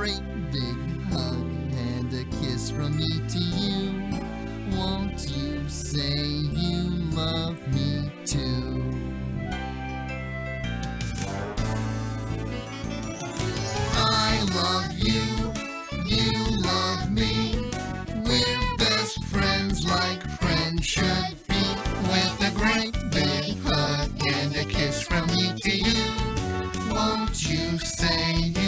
great big hug and a kiss from me to you. Won't you say you love me too? I love you, you love me. We're best friends like friends should be. With a great big hug and a kiss from me to you. Won't you say